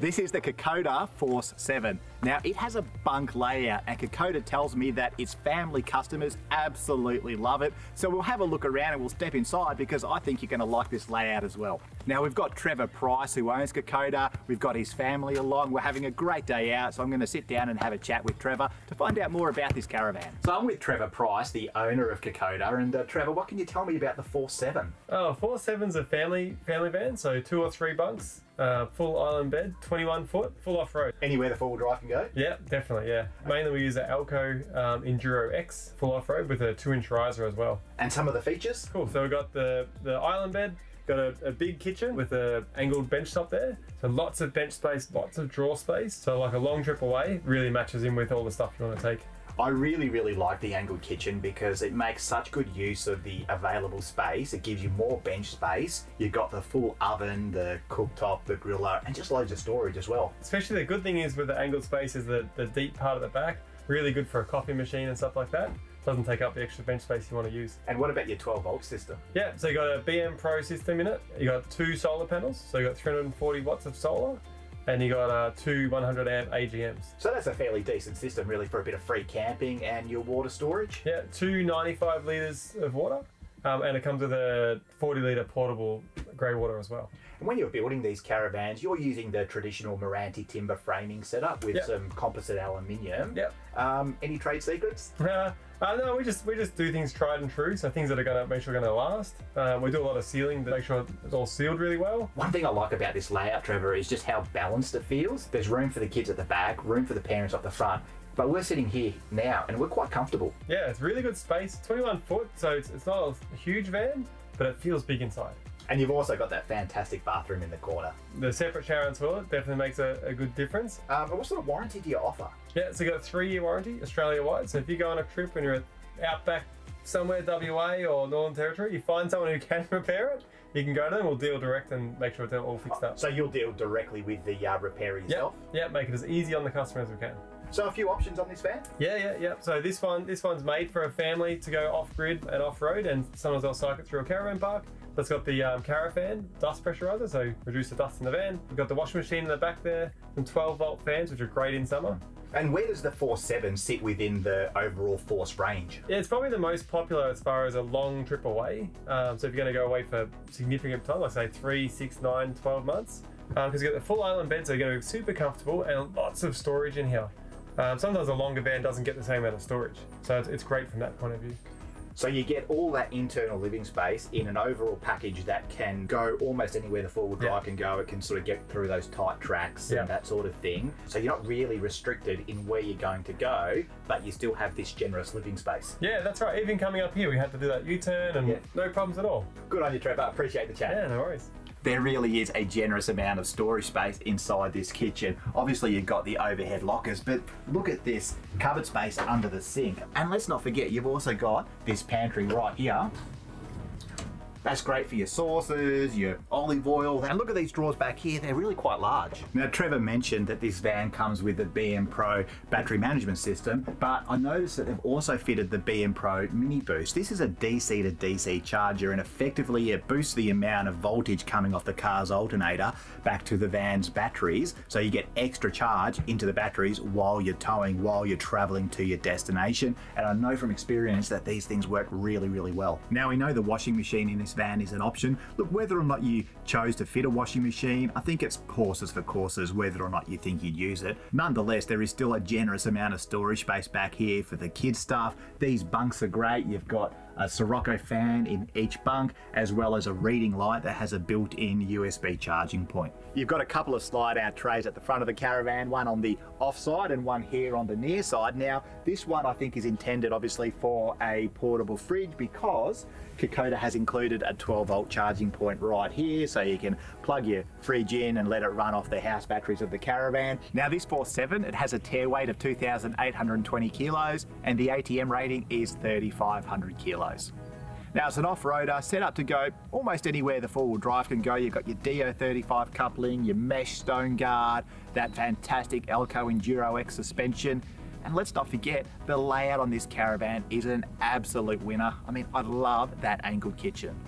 This is the Kokoda Force 7. Now, it has a bunk layout, and Kokoda tells me that its family customers absolutely love it. So we'll have a look around and we'll step inside because I think you're going to like this layout as well. Now, we've got Trevor Price, who owns Kokoda. We've got his family along. We're having a great day out, so I'm going to sit down and have a chat with Trevor to find out more about this caravan. So I'm with Trevor Price, the owner of Kokoda. And uh, Trevor, what can you tell me about the Force 7? Oh, Force 7's a family family van, so two or three bunks, uh, full island bed, 21 foot, full off road. Anywhere the four-wheel drive can go? Yeah, definitely. Yeah, mainly we use the AL-KO um, Enduro X full off road with a two inch riser as well. And some of the features? Cool. So we got the the island bed. Got a, a big kitchen with a angled bench top there. So lots of bench space, lots of drawer space. So like a long trip away really matches in with all the stuff you want to take. I really, really like the angled kitchen because it makes such good use of the available space. It gives you more bench space. You've got the full oven, the cooktop, the griller, and just loads of storage as well. Especially the good thing is with the angled space is the, the deep part at the back. Really good for a coffee machine and stuff like that. Doesn't take up the extra bench space you want to use. And what about your 12 volt system? Yeah, so you got a BM Pro system in it. You got two solar panels, so you got 340 watts of solar, and you got uh, two 100 amp AGMs. So that's a fairly decent system really for a bit of free camping and your water storage. Yeah, two 95 litres of water, um, and it comes with a 40 litre portable grey water as well. And when you're building these caravans, you're using the traditional Meranti timber framing setup with Yep. some composite aluminium. Yep. Um, any trade secrets? Uh, uh, no, we just we just do things tried and true. So things that are gonna make sure are gonna last. Um, we do a lot of sealing to make sure it's all sealed really well. One thing I like about this layout, Trevor, is just how balanced it feels. There's room for the kids at the back, room for the parents up the front, but we're sitting here now and we're quite comfortable. Yeah, it's really good space. 21 foot, so it's, it's not a huge van, but it feels big inside. And you've also got that fantastic bathroom in the corner. The separate shower and toilet definitely makes a, a good difference. Um, but what sort of warranty do you offer? Yeah, so you got a three year warranty, Australia wide. So if you go on a trip and you're out back somewhere, WA or Northern Territory, you find someone who can repair it, you can go to them, we'll deal direct and make sure it's all fixed up. So you'll deal directly with the uh, repairer Yeah, yourself? yeah, make it as easy on the customer as we can. So a few options on this van? Yeah, yeah, yeah. So this one, this one's made for a family to go off grid and off road, and sometimes they'll cycle through a caravan park. That's got the um, caravan dust pressurizer, so reduce the dust in the van. We've got the washing machine in the back there, some 12 volt fans, which are great in summer. And where does the Force 7 sit within the overall Force range? Yeah, it's probably the most popular as far as a long trip away. Um, so if you're going to go away for significant time, like say three, six, nine, 12 months, because you get the full island bed, so you're going to be super comfortable and lots of storage in here. Um, sometimes a longer van doesn't get the same amount of storage, so it's, it's great from that point of view. So you get all that internal living space in an overall package that can go almost anywhere the four-wheel drive Yeah. can go. It can sort of get through those tight tracks Yeah. and that sort of thing. So you're not really restricted in where you're going to go, but you still have this generous living space. Yeah, that's right. Even coming up here, we had to do that U-turn and Yeah. no problems at all. Good on you, Trevor. Appreciate the chat. Yeah, no worries. There really is a generous amount of storage space inside this kitchen. Obviously, you've got the overhead lockers, but look at this cupboard space under the sink. And let's not forget, you've also got this pantry right here. That's great for your sauces, your olive oil. And look at these drawers back here, they're really quite large. Now, Trevor mentioned that this van comes with the BM Pro battery management system, but I noticed that they've also fitted the BM Pro Mini Boost. This is a DC to DC charger, and effectively it boosts the amount of voltage coming off the car's alternator back to the van's batteries, so you get extra charge into the batteries while you're towing, while you're traveling to your destination. And I know from experience that these things work really, really well. Now we know the washing machine in this van is an option. Look, whether or not you chose to fit a washing machine, I think it's courses for courses, whether or not you think you'd use it. Nonetheless, there is still a generous amount of storage space back here for the kids stuff. These bunks are great. You've got a Sirocco fan in each bunk, as well as a reading light that has a built-in USB charging point. You've got a couple of slide-out trays at the front of the caravan, one on the offside and one here on the near side. Now, this one I think is intended obviously for a portable fridge because Kokoda has included a 12 volt charging point right here, so you can plug your fridge in and let it run off the house batteries of the caravan. Now this Force 7, it has a tare weight of 2,820 kilos and the ATM rating is 3,500 Now it's an off-roader set up to go almost anywhere the four-wheel drive can go. You've got your DO35 coupling, your mesh stone guard, that fantastic AL-KO Enduro X suspension. And let's not forget, the layout on this caravan is an absolute winner. I mean, I love that angled kitchen.